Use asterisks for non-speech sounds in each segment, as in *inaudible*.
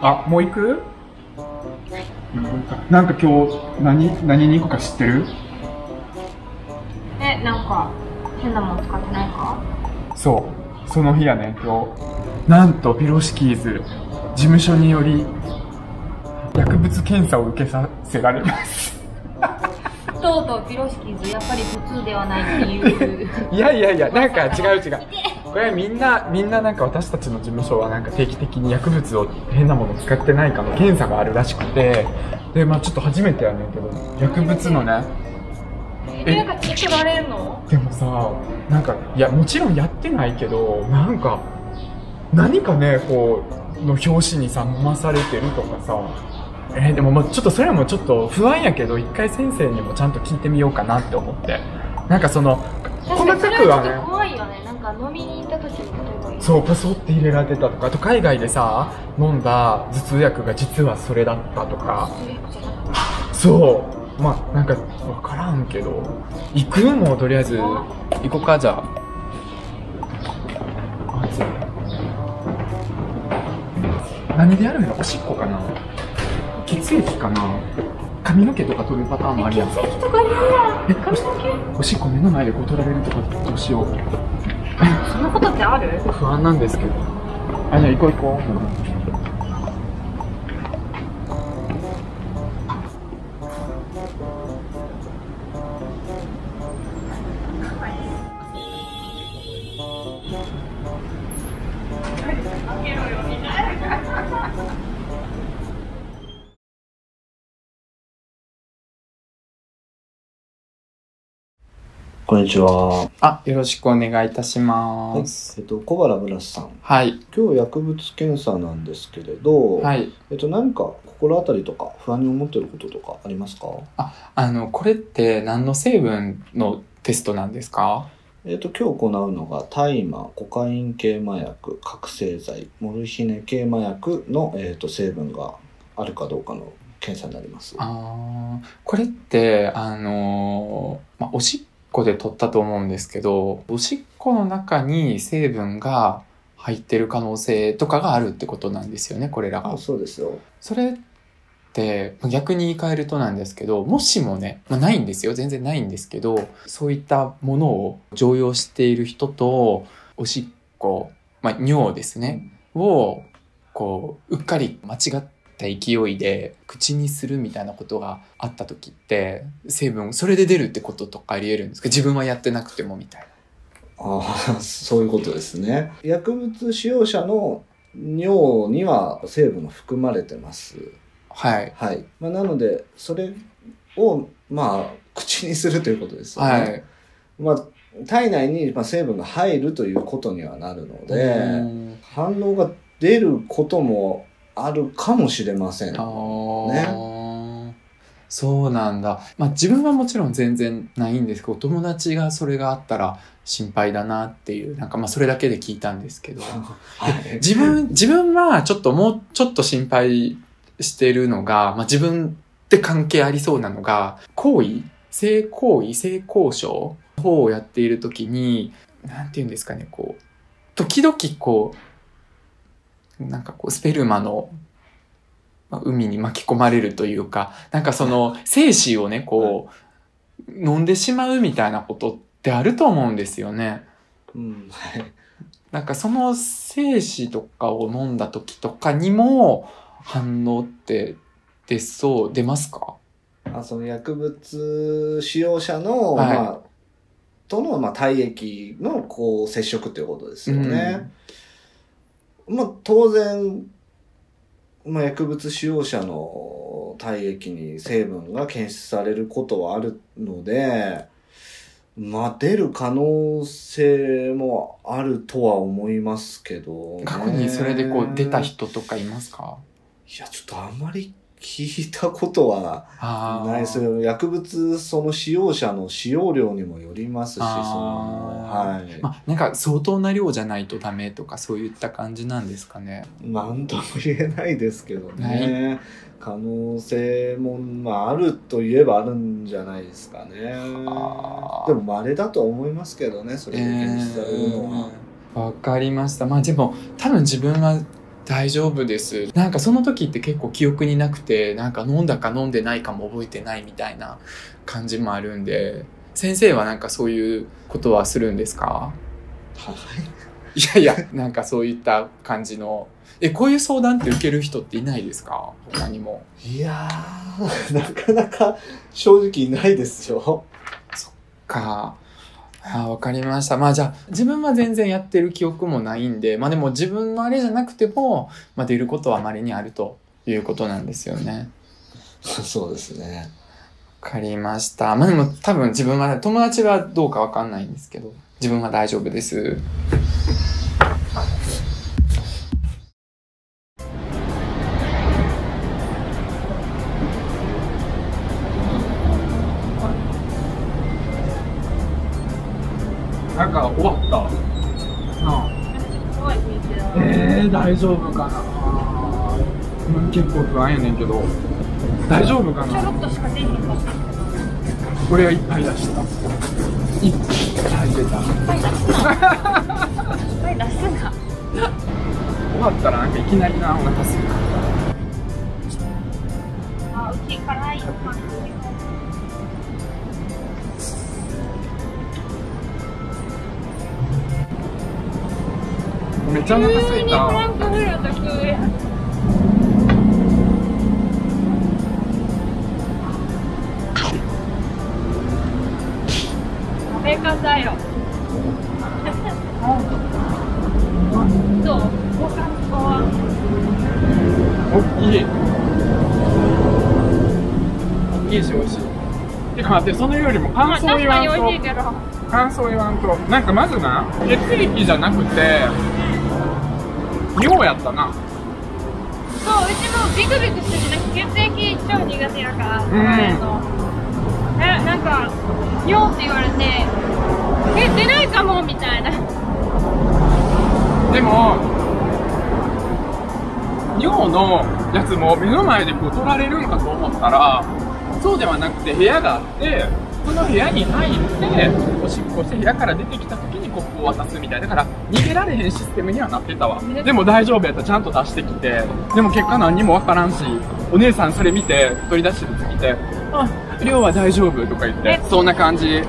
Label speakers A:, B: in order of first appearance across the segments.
A: あ、もう行く？なんか今日、何、何に行くか知ってる？
B: え、なんか、変なもの使ってないか？
A: そう。その日やね、今日。なんと、ピロシキーズ、事務所により、薬物検査を受けさせられます。
B: とうとうピロシキーズ、やっぱり普通ではないっていう。*laughs*
A: いやいやいや、なんか違う違う。これみんな、みんななんか私たちの事務所はなんか定期的に薬物を変なもの使ってないかの検査があるらしくて、で、まあちょっと初めてやねんけど、薬物のね、
B: え、なんか取られるの？
A: でもさ、なんか、いや、もちろんやってないけど、なんか、何かね、こう、の表紙にさ、飲まされてるとかさ、えーでもまあちょっとそれもちょっと不安やけど、一回先生にもちゃんと聞いてみようかなって思って。なんかその、細かくはね
B: か飲みに行った時に
A: そう、パソって入れられてたとか、あと海外でさ、飲んだ頭痛薬が実はそれだったとか、そう。まあ、なんか、わからんけど、行くもうとりあえず、行こうか、じゃあ。何でやるのおしっこかな。血液かな。髪の毛とか取るパターンもあるやん。か。
B: 血液とか嫌や
A: え
B: 髪の毛？
A: おしっこ目の前でこう取られるとかどうしよう。
B: んなことってある？
A: 不安なんですけど。あ、じゃあ行こう行こう。
C: こんにちは。
A: あ、よろしくお願いいたし
C: はい
A: ます。。
C: えっと、小原ブラスさん。
A: はい。
C: 今日薬物検査なんですけれど、
A: はい。
C: えっと、何か心当たりとか不安に思ってることとかありますか？
A: あの、これって何の成分のテストなんですか？
C: えっと、今日行うのが大麻、コカイン系麻薬、覚醒剤、モルヒネ系麻薬の、えっと、成分があるかどうかの検査になります。
A: あーこれって、あのーまあ、おしっこで取ったと思うんですけど、おしっこの中に成分が入ってる可能性とかがあるってことなんですよね、これらが
C: あ。そうですよ。
A: それって、まあ逆に言い換えるとなんですけど、もしもね、まあ、ないんですよ。全然ないんですけど、そういったものを常用している人と、おしっこ、まあ、尿ですね、を、こう、うっかり間違った勢いで口にするみたいなことがあった時って、成分、それで出るってこととかあり得るんですか？自分はやってなくてもみたいな。
C: ああ、そういうことですね。薬物使用者の尿には成分が含まれてます。
A: はい。
C: はい。まあ、なので、それを、まあ、口にするということですよね。
A: はい。
C: まあ、体内にまあ成分が入るということにはなるので、
A: うん
C: 反応が出ることもあるかもしれません。
A: あーそうなんだ。まあ自分はもちろん全然ないんですけど、友達がそれがあったら心配だなっていう、なんかまあそれだけで聞いたんですけど、*laughs*
C: はい
A: 自分、自分はちょっともうちょっと心配してるのが、まあ自分って関係ありそうなのが、行為性行為性交渉の方をやっているときに、なんて言うんですかね、こう、時々こう、なんかこう、スペルマの、まあ海に巻き込まれるというか、なんかその、精子をね、こう、飲んでしまうみたいなことってあると思うんですよね。
C: うんはい。
A: なんかその精子とかを飲んだ時とかにも反応って出そう、出ますか？
C: あその薬物使用者の、
A: はい。
C: まあ、との、まあ、体液のこう接触ということですよね。まあ、当然、まあ、薬物使用者の体液に成分が検出されることはあるので、まあ、出る可能性もあるとは思いますけど、ね。
A: 過去にそれでこう出た人とかいますか？
C: いや、ちょっとあんまり聞いたことは
A: あ
C: ないですよ。薬物、その使用者の使用量にもよりますし、その、
A: あ
C: はい。
A: まあ、なんか相当な量じゃないとダメとかそういった感じなんですかね。
C: なんとも言えないですけど
A: は
C: ね。可能性も、まあ、あるといえばあるんじゃないですかね。でも、稀だとは思いますけどね、それで検出されるのは。
A: えーわかりました。まあでも多分自分は大丈夫です。なんかその時って結構記憶になくて、なんか飲んだか飲んでないかも覚えてないみたいな感じもあるんで、先生はなんかそういうことはするんですか？いやいや、なんかそういった感じの。え、こういう相談って受ける人っていないですか？他にも。
C: いやー、なかなか正直いないですよ。
A: か。あわかりました。まあじゃあ、自分は全然やってる記憶もないんで、まあでも自分のあれじゃなくても、まあ出ることは稀にあるということなんですよね。*laughs*
C: そうですね。
A: わかりました。まあでも多分自分は、友達はどうかわかんないんですけど、自分は大丈夫です。大丈夫かな結構不安やねんけど。大丈夫か
B: ちょろっとしか出へんかった。
A: これがいっぱい出した。いっぱい出た。
B: はい、出すな。はい、出すな。
A: 終わったらなんかいきなりなお腹すい
B: あ、うち辛い。
A: めっちゃお腹すいた。*laughs*
B: どう？ご感想は
A: 大きい。大きいし美味しい。てか待って、そのよりも感
B: まあ、
A: 想言わんと。感想言わんと。なんかまずな、血液じゃなくて、尿やったな。
B: そう、うちもビクビクしてるね。血液超苦手やから、
A: ん
B: 前のえ、なんか、尿って言われて、え、出ないかもみたいな。
A: でも、尿のやつも目の前でこう取られるんかと思ったら、そうではなくて部屋があって、その部屋に入って、おしっこして部屋から出てきた時にコップを渡すみたい。だから、逃げられへんシステムにはなってたわ。でも大丈夫やった。ちゃんと出してきて。でも結果何にもわからんし、お姉さんそれ見て、取り出してる見て、あ、量は大丈夫とか言って
B: え、
A: そんな感じ。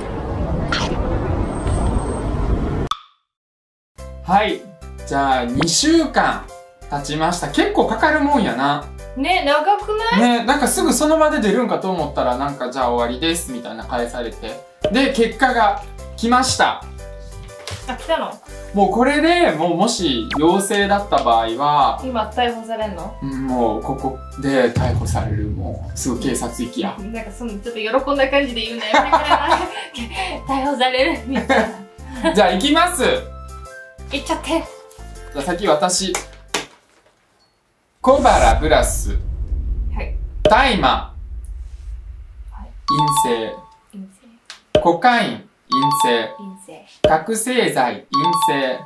A: はい。じゃあ、2週間経ちました。結構かかるもんやな。
B: ね、長くない？
A: ね、なんかすぐその場で出るんかと思ったら、なんかじゃあ終わりです、みたいな返されて。で、結果が来ました。
B: あ、来たの？
A: もうこれでもうもし陽性だった場合は、
B: 今逮捕されんの？
A: うんもうここで逮捕される。もうすぐ警察行きや。
B: なんかそのちょっと喜んだ感じで言うのやめてくれない *laughs* 逮捕されるみたいな。*laughs*
A: じゃあ行きます
B: 言っちゃって。
A: じゃあ先私。小原プラス、
B: はい。
A: 大麻、
B: はい
A: 陰性、
B: 陰性。
A: コカイン、陰性、
B: 陰性。
A: 覚醒剤、陰性、
B: 陰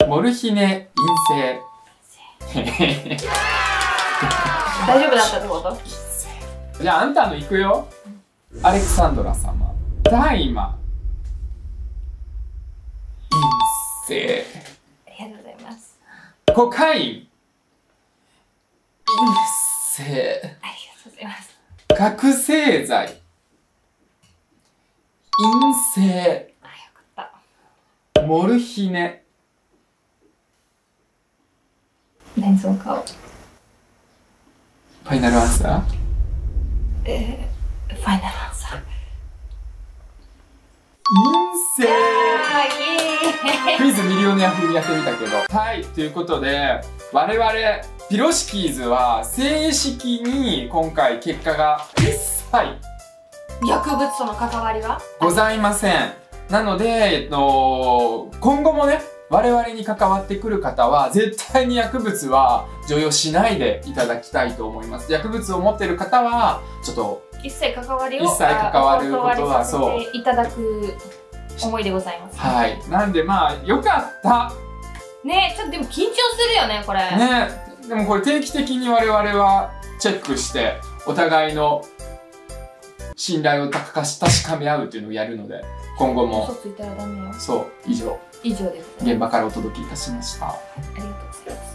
B: 性。
A: モルヒネ、陰性。*laughs*
B: 大丈夫だったってこと？
A: じゃああんたの行くよ。アレクサンドラ様。大麻。陰性。
B: ありがとうございます。
A: コカイン。陰性。
B: ありがとうございます。
A: 覚醒剤。陰性。
B: あ、よかった。
A: モルヒネ。
B: 何その顔。
A: ファイナルアンサー？
B: えー、ファイナルアンサー。
A: 陰性クイズミリオネア風にやってみたけど。はい、ということで、我々、ピロシキーズは正式に今回結果が一切
B: 薬物との関わりは？
A: ございません。なので、えっと、今後もね、我々に関わってくる方は、絶対に薬物は除用しないでいただきたいと思います。薬物を持ってる方は、ちょっと、
B: 一切関わりを
A: 一切関わることは
B: お断りさせていただく思いでございます。
A: はい。なんでまあ、よかった。
B: ねちょっとでも緊張するよね、これ。
A: ねでもこれ定期的に我々はチェックして、お互いの信頼を高かし確かめ合うっていうのをやるので、今後
B: 嘘
A: も、
B: ついたらダメよ。
A: そう、以上、
B: 以上です。
A: 現場からお届けいたしました。
B: ありがとうございます。